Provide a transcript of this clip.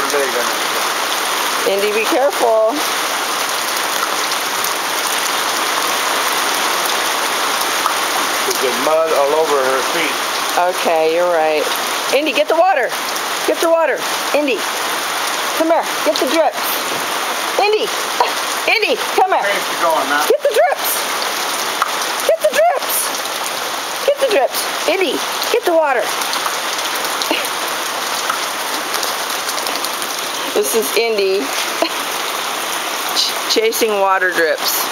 nothing big on it. Indy, be careful. She'll mud all over her feet. Okay, you're right. Indy, get the water. Get the water. Indy, come here. Get the drip. Indy, Indy, come here. Going, Get the drips. Get the drips. Get the drips. Indy, get the water. This is Indy ch- chasing water drips.